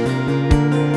Música